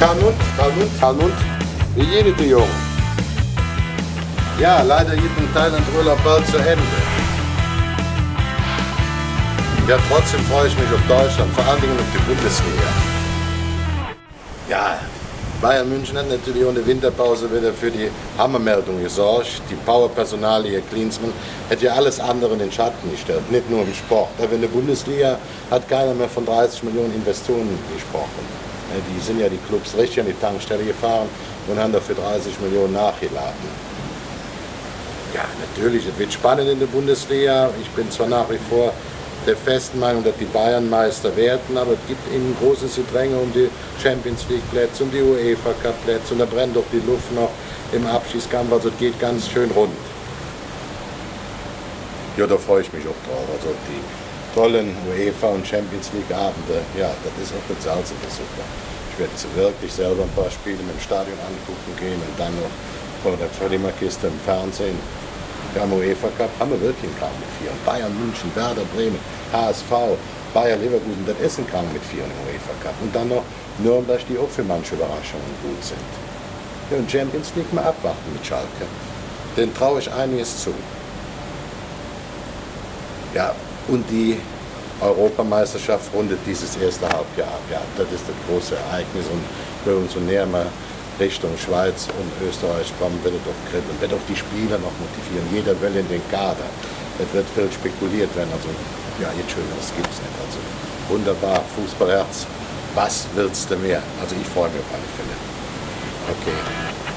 Kanut, Kanut, Kanut, wie jede die Jungen. Ja, leider geht ein Thailand-Urlaub bald zu Ende. Ja, trotzdem freue ich mich auf Deutschland, vor allen Dingen auf die Bundesliga. Ja, Bayern München hat natürlich ohne Winterpause wieder für die Hammermeldung gesorgt. Die Powerpersonalie Klinsmann hätte ja alles andere in den Schatten gestellt, nicht nur im Sport. Aber in der Bundesliga hat keiner mehr von 30 Millionen Investoren gesprochen. Die sind ja die Clubs richtig an die Tankstelle gefahren und haben dafür 30 Millionen nachgeladen. Ja, natürlich, es wird spannend in der Bundesliga. Ich bin zwar nach wie vor der festen Meinung, dass die Bayern Meister werden, aber es gibt eben großes Gedränge um die Champions League Plätze, um die UEFA Cup Plätze und da brennt doch die Luft noch im Abschießkampf, also es geht ganz schön rund. Ja, da freue ich mich auch drauf. Also die tollen UEFA und Champions League Abende, ja, das ist auch das Salz Suppe. Ich werde wirklich selber ein paar Spiele im Stadion angucken gehen und dann noch vor der Freddy-Kiste im Fernsehen wir haben UEFA Cup, haben wir wirklich einen Kram mit vier. Bayern München, Werder Bremen, HSV, Bayer Leverkusen, das Essen kam mit vier im UEFA Cup. Und dann noch Nürnberg, die auch für manche Überraschungen gut sind. Ja, und Champions League mal abwarten mit Schalke. Den traue ich einiges zu. Ja, und die Europameisterschaft rundet dieses erste Halbjahr ab. Ja, das ist das große Ereignis und wir uns näher mal Richtung Schweiz und Österreich kommen, wird es doch kribbeln, wird auch die Spieler noch motivieren. Jeder will in den Kader. Es wird viel spekuliert werden. Also, ja, jetzt Schöneres gibt es nicht. Also, wunderbar, Fußballherz. Was willst du mehr? Also, ich freue mich auf alle Fälle. Okay.